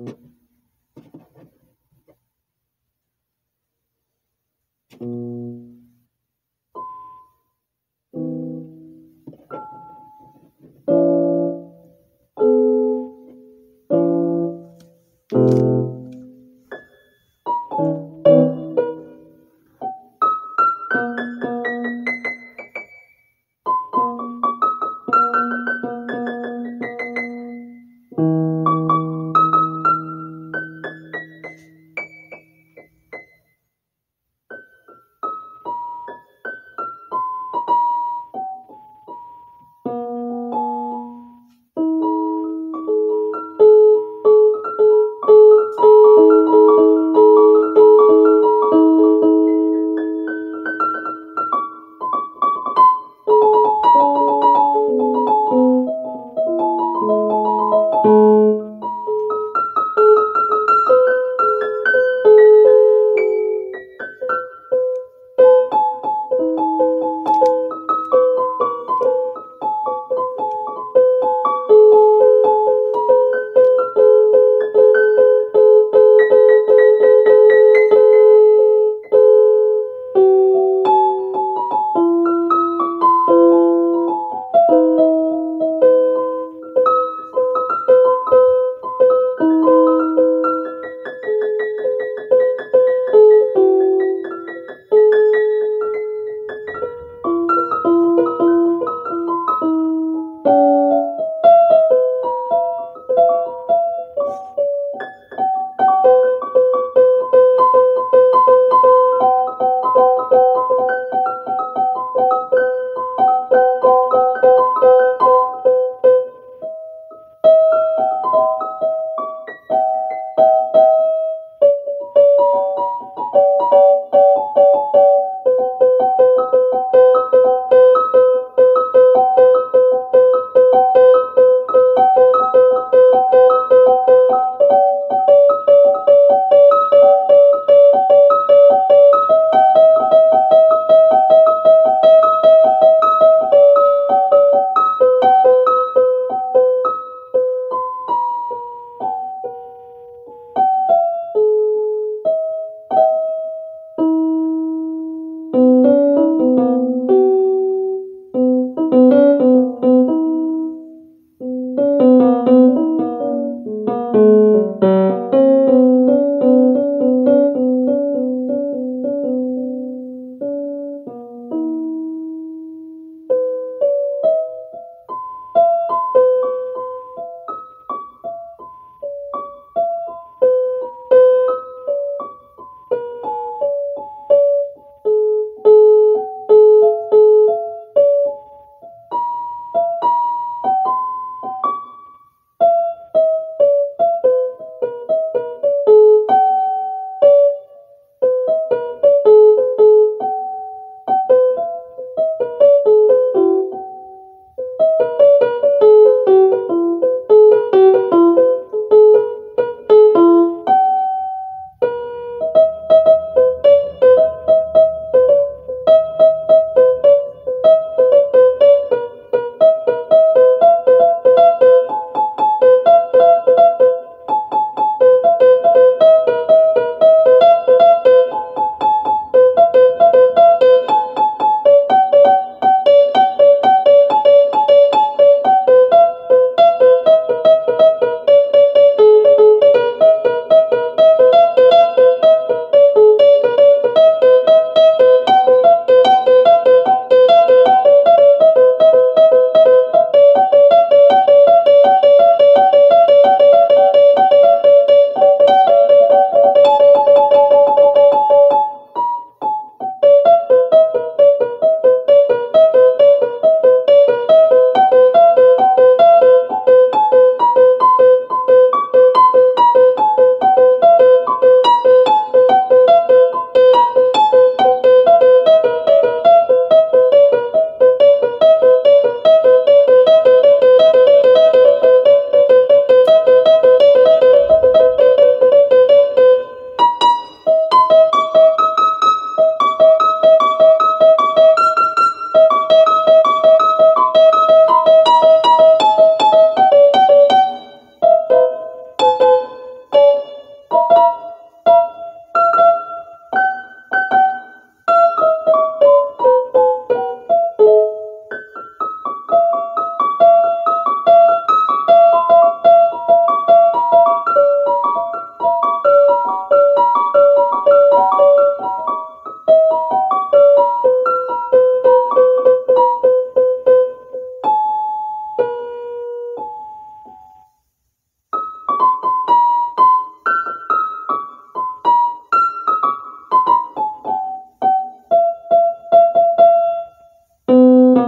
Mm-hmm. Thank you.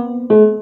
you